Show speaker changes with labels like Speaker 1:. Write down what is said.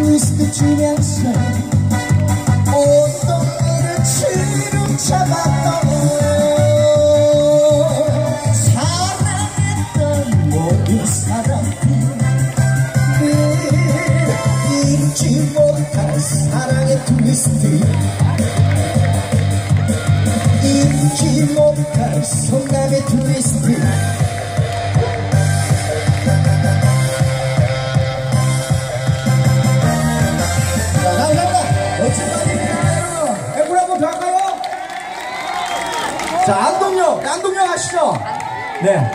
Speaker 1: 트위스트 주면서 온 동네를 주름 잡았던 사랑했던 모든 사람들 잊지 못할 사랑의 트위스트 잊지 못할 성남의 트위스트 멋진 분입니다. 앵콜 한번 더 할까요? 자, 안동역, 안동역 하시죠? 네.